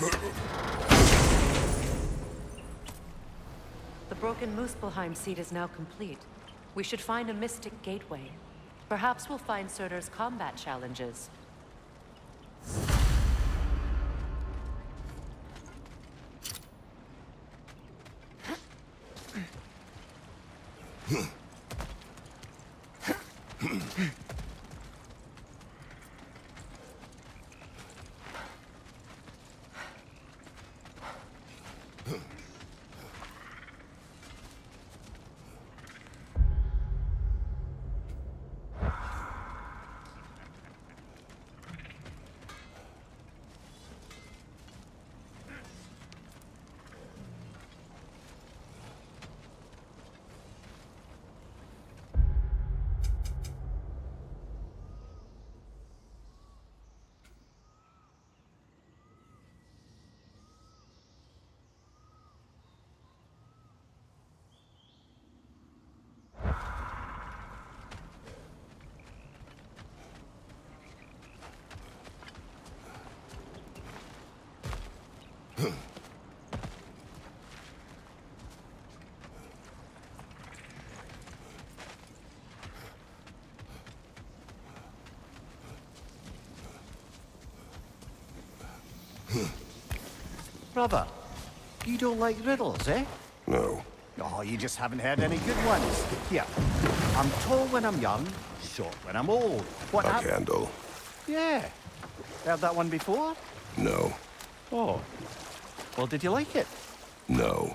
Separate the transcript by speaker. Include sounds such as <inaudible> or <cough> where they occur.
Speaker 1: The broken Muspelheim seed is now complete. We should find a mystic gateway. Perhaps we'll find Surtur's combat challenges. <laughs>
Speaker 2: Brother, you don't like riddles, eh?
Speaker 3: No.
Speaker 2: Oh, you just haven't heard any good ones. Here, I'm tall when I'm young, short when I'm old. What
Speaker 3: A candle.
Speaker 2: Yeah. Heard that one before?
Speaker 3: No.
Speaker 2: Oh. Well, did you like it?
Speaker 3: No.